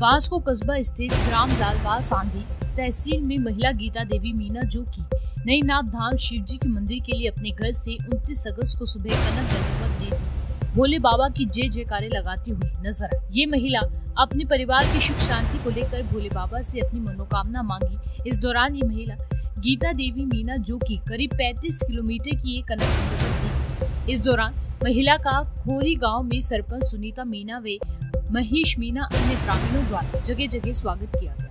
Vasco कस्बा स्थित ग्राम लालवास आंधी तहसील में महिला गीता देवी मीना जो की नई नाथ धाम शिव जी के मंदिर के लिए अपने घर से 29 अगस्त को सुबह कनक दंडवत दे दी। भोले बाबा की जय जयकारे लगाती हुई नज़र आई। ये महिला अपने परिवार की सुख शांति को लेकर भोले बाबा से अपनी मनोकामना मांगी। इस दौरान ये महिला गीता देवी मीना जो की करीब 35 किलोमीटर की एक कनक दंडवत दी। इस दौरान महिला का खोरी गाँव में सरपंच सुनीता मीना व महेश मीना अन्य ग्रामीणों द्वारा जगह जगह स्वागत किया गया।